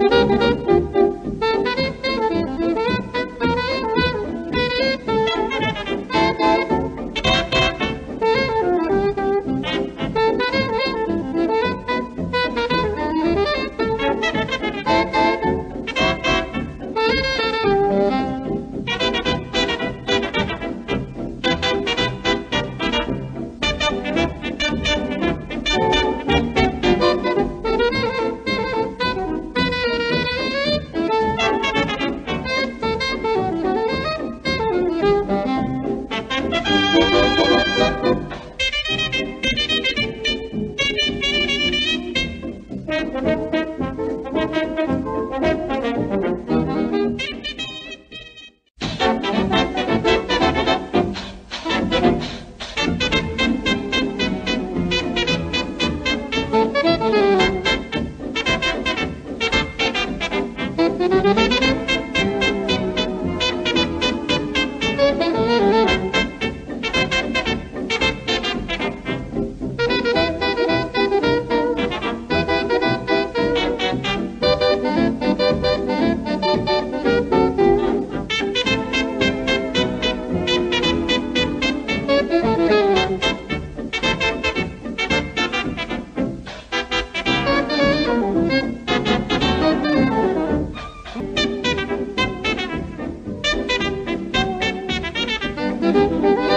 ¡Gracias! Thank you. Thank you.